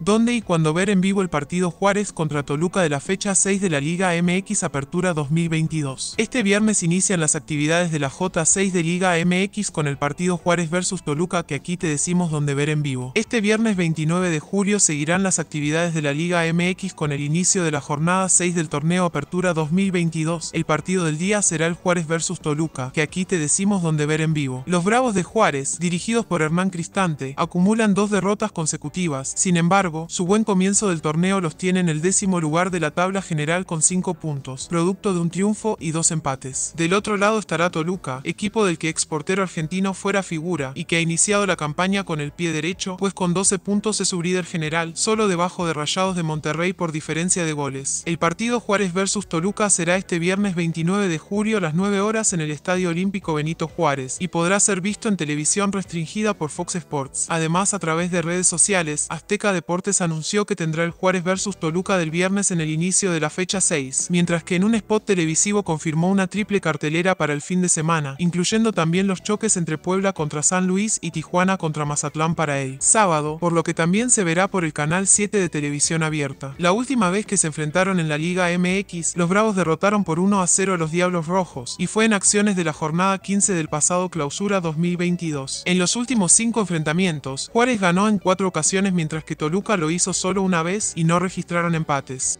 ¿Dónde y cuándo ver en vivo el partido Juárez contra Toluca de la fecha 6 de la Liga MX Apertura 2022? Este viernes inician las actividades de la J6 de Liga MX con el partido Juárez vs Toluca que aquí te decimos dónde ver en vivo. Este viernes 29 de julio seguirán las actividades de la Liga MX con el inicio de la jornada 6 del torneo Apertura 2022. El partido del día será el Juárez vs Toluca, que aquí te decimos dónde ver en vivo. Los Bravos de Juárez, dirigidos por Hernán Cristante, acumulan dos derrotas consecutivas. Sin embargo, su buen comienzo del torneo los tiene en el décimo lugar de la tabla general con 5 puntos, producto de un triunfo y dos empates. Del otro lado estará Toluca, equipo del que exportero argentino fuera figura y que ha iniciado la campaña con el pie derecho, pues con 12 puntos es su líder general, solo debajo de Rayados de Monterrey por diferencia de goles. El partido Juárez vs Toluca será este viernes 29 de julio a las 9 horas en el Estadio Olímpico Benito Juárez y podrá ser visto en televisión restringida por Fox Sports. Además, a través de redes sociales, Azteca Deportes anunció que tendrá el Juárez vs Toluca del viernes en el inicio de la fecha 6, mientras que en un spot televisivo confirmó una triple cartelera para el fin de semana, incluyendo también los choques entre Puebla contra San Luis y Tijuana contra Mazatlán para el sábado, por lo que también se verá por el canal 7 de televisión abierta. La última vez que se enfrentaron en la Liga MX, los Bravos derrotaron por 1 a 0 a los Diablos Rojos, y fue en acciones de la jornada 15 del pasado clausura 2022. En los últimos cinco enfrentamientos, Juárez ganó en cuatro ocasiones mientras que Toluca lo hizo solo una vez y no registraron empates.